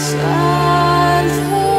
Silence